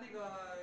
那个